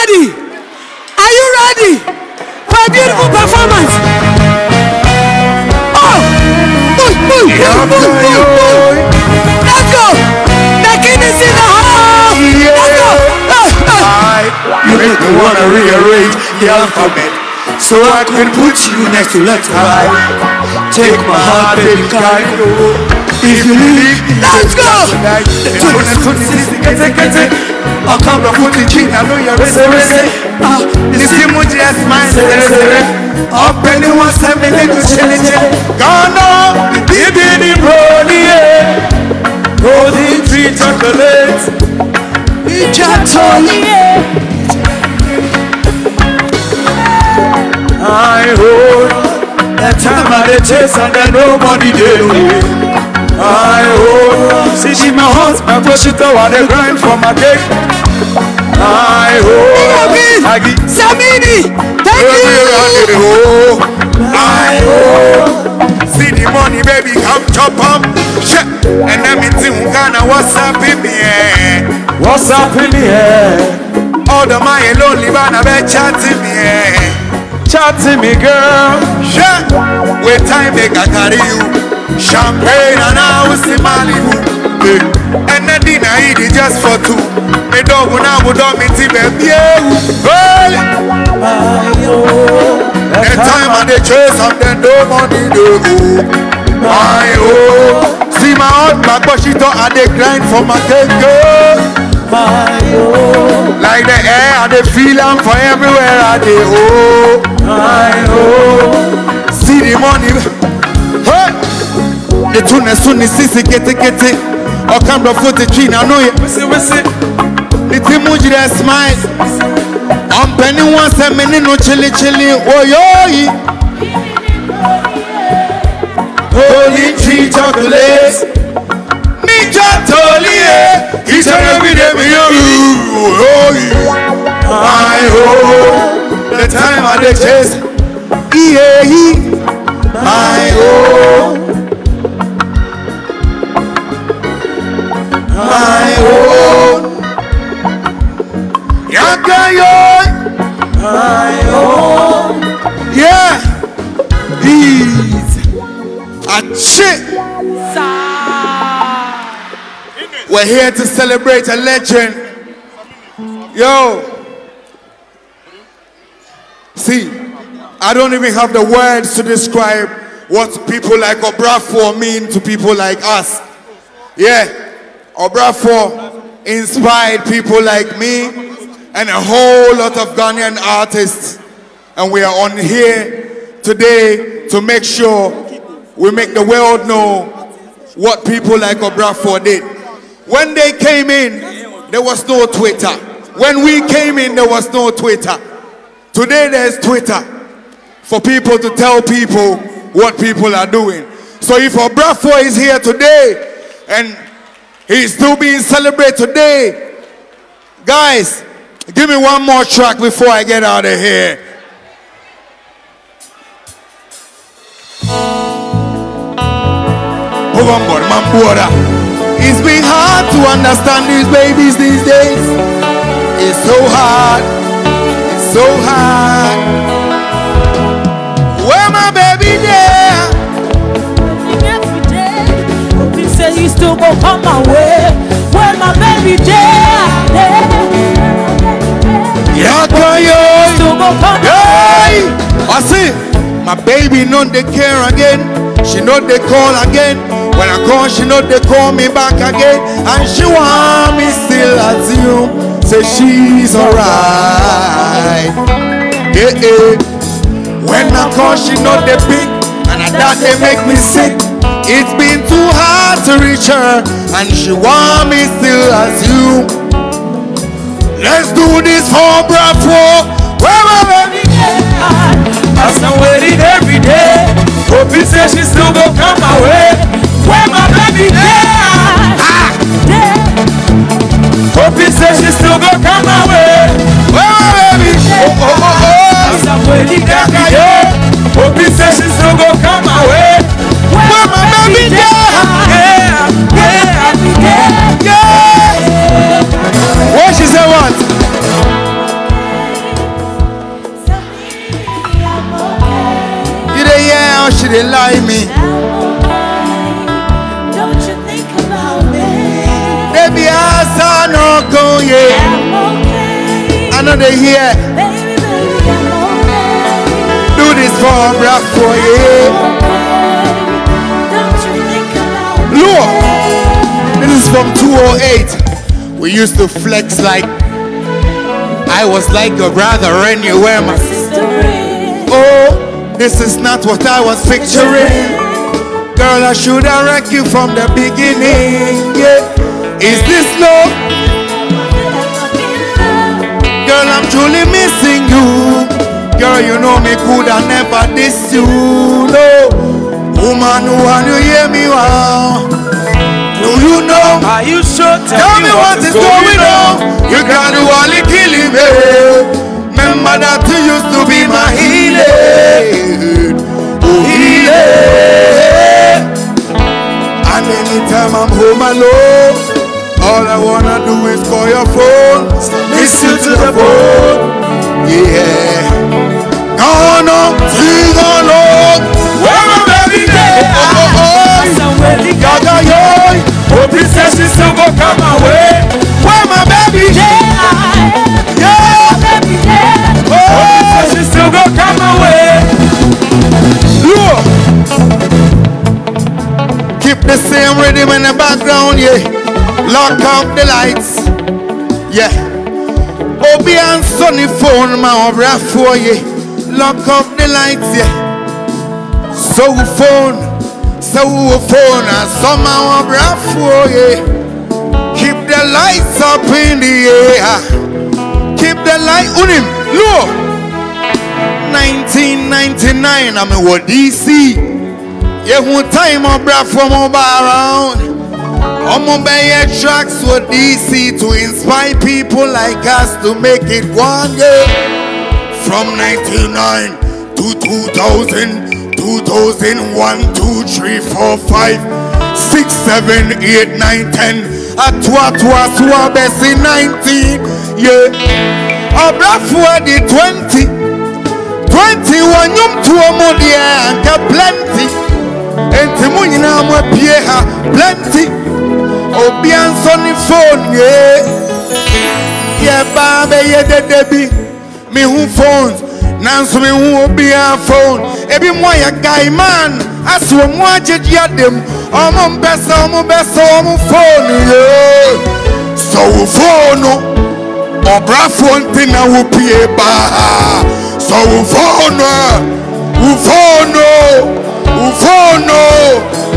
ready? Are you ready for a beautiful performance? Oh! Boy, boy, boy, boy, boy, boy. Let's go! The king is in the house! Let's go! Ah, ah. You make me wanna rearrange the alphabet so I can put you next to letter I. Take my heart, baby, carry go. If you leave, Let's go! I'll come and put the chin, I know you're rese rese. Ah, this is much yes, my sere sere. Up anyone send me little chili chili. Ghana, baby, the brody, golden tree chocolate. I hold that time I dey chase and then nobody dey with. I hold see she my heart, my prosciutto I dey grind for my cake. I Okay. Aggie, Samini! Thank baby around the you! hole. I hold see the money baby come chop up. Shit, and then me think Ghana what's up in the air? What's up in the air? All the my lonely man I bet chatting me air. Chatting me girl. Yeah, wait time they got carry you. Champagne and I was in Malibu. Eh, And then dinner eat it just for two. Me dog when I would dog me to baby. Well, the time I they chase and then no money no go. My oh, see my heart back but she thought I they grind for my cake girl. Like the air, I dey feel am for everywhere I dey oh. I oh. The tune is soon is sissy kete kete. Or come the foot the tree now know it. Wisi wisi. The timuji dey smile. I'm penny one seven no chili chili. Oh yo. Holy tree chocolate. Ninja Tolie, eh. each and every day me oh, oh, I oh, the time I dey chase, yeah, a chick. We're here to celebrate a legend. Yo. See, I don't even have the words to describe what people like Obrafour mean to people like us. Yeah. Obrafour inspired people like me and a whole lot of Ghanaian artists. And we are on here today to make sure we make the world know what people like Obrafour did. When they came in, there was no Twitter. When we came in, there was no Twitter. Today, there's Twitter for people to tell people what people are doing. So if Obrafour is here today and he's still being celebrated today, guys, give me one more track before I get out of here. Mambora. It's been hard to understand these babies these days. It's so hard. It's so hard. Where my baby there? every day. He say he still gon' come my way. Where my baby there? Yakayo. Still gon' come my Hey! I see. My baby know they care again. She know they call again. When I call, she know they call me back again. And she want me still as you. Say she's alright. Yeah, yeah. When I call, she know they pick. And I that they make me sick. It's been too hard to reach her. And she want me still as you. Let's do this for Bravo. Baby? I'm waiting every day. Hoping say she still gon' come my way be. Ah. Yeah. Says she still gonna come my way. Baby. Oh, oh, oh, oh. Says still gonna come my way. Where my baby. Yeah. Yeah. Yeah. She what? She didn't lie me. Know they hear. Do this for black for you me? Look, this is from 208. We used to flex like I was like your brother anywhere, my sister. Oh, this is not what I was picturing. Girl, I should have wrecked you from the beginning. Yeah. Is this love? Never diss you. No. Woman, who want you hear me wow. Do you know? Are you sure? Tell me what is going on. You can do all the killing me. Remember that you used to be my healing. Oh, healing. Eh? And anytime I'm home alone, all I wanna do is call your phone. Miss you to the bone. Yeah. In the background, yeah. Lock off the lights, yeah. Obi and Sonny phone, my over for you. Lock off the lights, yeah. So phone, so phone, and somehow over for you. Keep the lights up in the air. Keep the light on him. Look. 1999, I'm in what DC. Yeah, one time I'm brought from over around. I'm on bay tracks with DC to inspire people like us to make it one year. From 99 to 2000, 2001, 2, 3, 4, 5, 6, 7, 8, 9, 10. At what was what best in 19. Yeah. Brought for the 20. 21 nnwom toɔ mu deɛ anka plenty enti mu nyinaa mo apue ha. Plenty. Obia nsɔ ne phone ye yɛbaa bɛyɛ dede bi. Mehu phones. Nanso mehu obiaa phone. Ebi mo ayɛ guy man. Ase wɔ mo agyegye adem ɔmo mpɛ sɛ ɔmo bɛsɛ ɔmo phone ye. Sɛ wo phone no ɔbrafoɔ nti na wopie baa. Sɛ wo phone a ufono.